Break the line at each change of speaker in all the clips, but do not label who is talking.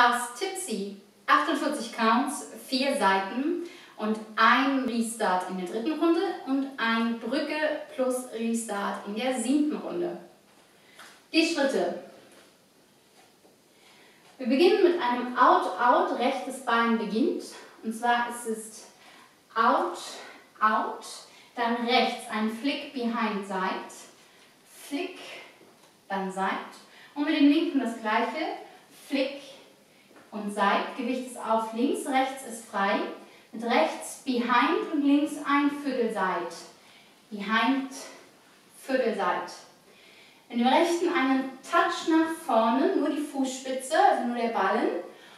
war's Tipsy. 48 Counts, 4 Seiten und ein Restart in der dritten Runde und ein Brücke plus Restart in der siebten Runde. Die Schritte. Wir beginnen mit einem Out-Out, rechtes Bein beginnt. Und zwar ist es Out, Out, dann rechts ein Flick behind Side, Flick, dann Side. Und mit dem linken das gleiche, Flick und Side. Gewicht ist auf links, rechts ist frei. Mit rechts behind und links ein Viertelside. Behind, Viertelside. In dem rechten einen Touch nach vorne, nur die Fußspitze, also nur der Ballen.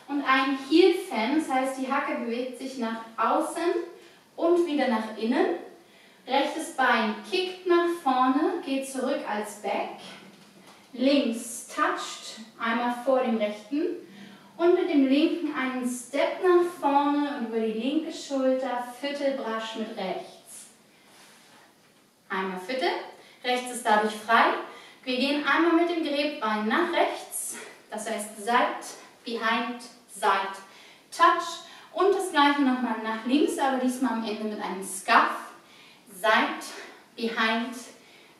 Und ein Heel Fan, das heißt die Hacke bewegt sich nach außen und wieder nach innen. Rechtes Bein kickt nach vorne, geht zurück als Back. Links toucht, einmal vor dem rechten. Und mit dem linken einen Step nach vorne und über die linke Schulter, Viertelbrasch mit rechts. Einmal Viertel, rechts ist dadurch frei. Wir gehen einmal mit dem Gräbbein nach rechts, das heißt Side, Behind, Side, Touch und das gleiche nochmal nach links, aber diesmal am Ende mit einem Scuff, Side, Behind,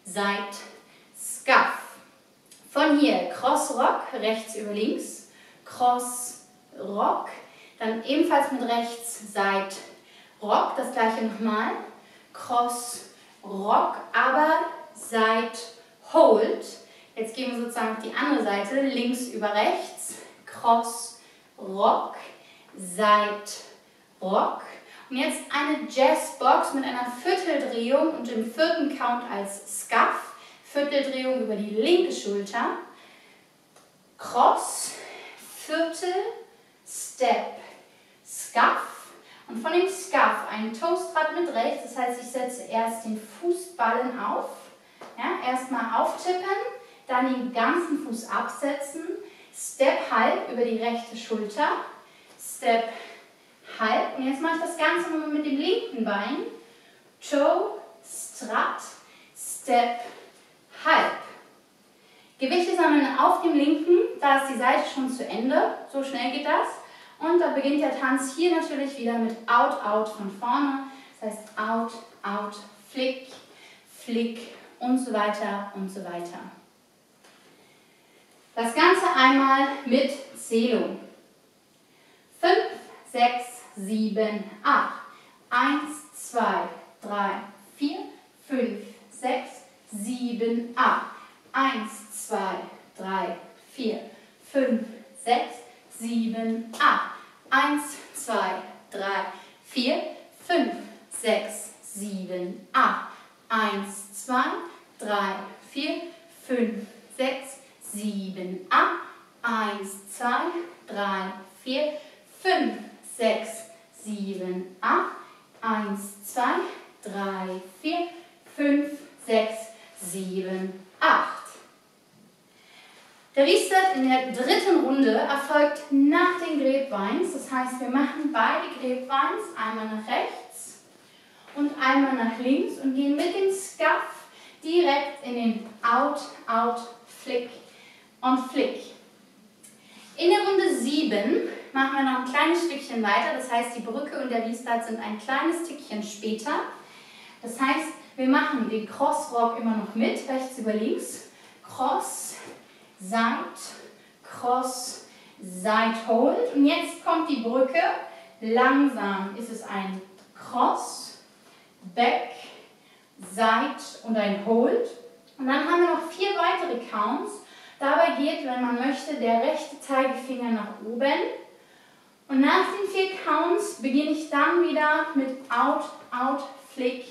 Side, Scuff. Von hier Cross Rock, rechts über links, Cross Rock, dann ebenfalls mit rechts Side Rock, das gleiche nochmal, Cross Rock, aber Side Hold. Jetzt gehen wir sozusagen auf die andere Seite, links über rechts, Cross, Rock, Side, Rock. Und jetzt eine Jazzbox mit einer Vierteldrehung und dem vierten Count als Scuff. Vierteldrehung über die linke Schulter. Cross, Viertel, Step, Scuff. Und von dem Scuff ein Toastrad mit rechts, das heißt, ich setze erst den Fußballen auf ja, erstmal auftippen, dann den ganzen Fuß absetzen, Step halb über die rechte Schulter, Step halb. Und jetzt mache ich das Ganze nochmal mit dem linken Bein. Toe, Strat, Step halb. Gewichte sammeln auf dem linken, da ist die Seite schon zu Ende, so schnell geht das. Und da beginnt der Tanz hier natürlich wieder mit Out, Out von vorne. Das heißt Out, Out, Flick, Flick, und so weiter und so weiter. Das Ganze einmal mit Zählung. 5, 6, 7, 8. 1, 2, 3, 4, 5, 6, 7, 8. 1, 2, 3, 4, 5, 6, 7, 8. 1, 2, 3, 4, 5, 6, 7, 8. 1, 2, 3, 4, 5, 6, 7, 8. 1, 2, 3, 4, 5, 6, 7, 8. 1, 2, 3, 4, 5, 6, 7, 8. Der Restart in der dritten Runde erfolgt nach den Gräbweins. Das heißt, wir machen beide Gräbweins einmal nach rechts und einmal nach links und gehen mit dem Scuff direkt in den Out, Out, Flick und Flick. In der Runde 7 machen wir noch ein kleines Stückchen weiter, das heißt die Brücke und der Restart sind ein kleines Stückchen später. Das heißt, wir machen den Cross Rock immer noch mit, rechts über links. Cross, Side, Cross, Side Hold. Und jetzt kommt die Brücke. Langsam ist es ein Cross, Back, Side und ein Hold. Und dann haben wir noch vier weitere Counts. Dabei geht, wenn man möchte, der rechte Zeigefinger nach oben. Und nach den vier Counts beginne ich dann wieder mit Out, Out, Flick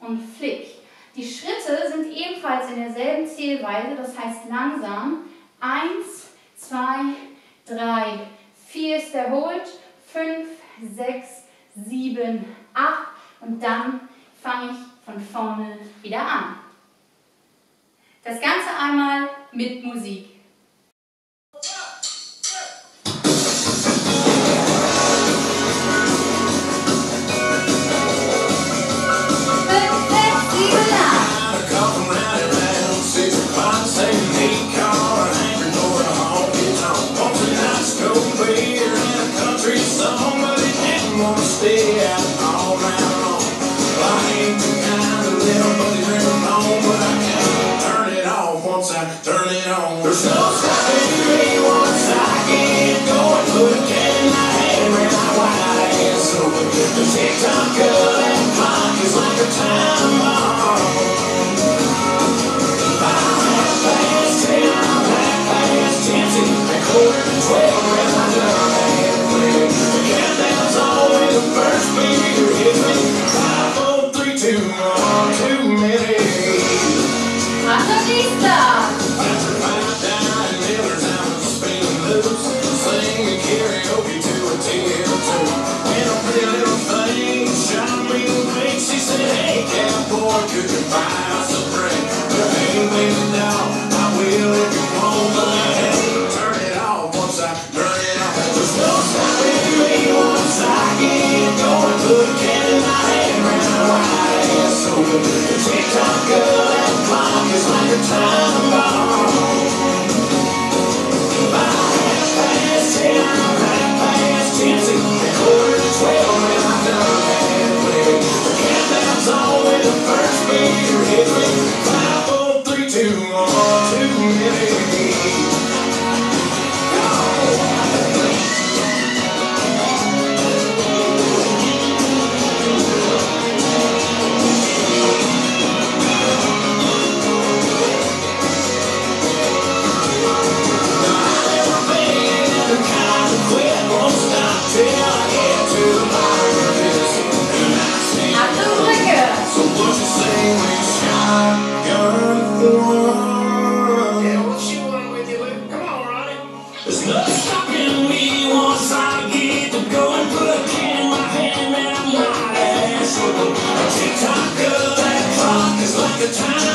und Flick. Die Schritte sind ebenfalls in derselben Zählweise, das heißt langsam. Eins, zwei, drei, vier ist der Hold, fünf, sechs, sieben, acht und dann fange ich von vorne wieder an. Das Ganze einmal mit Musik.
stay out. Time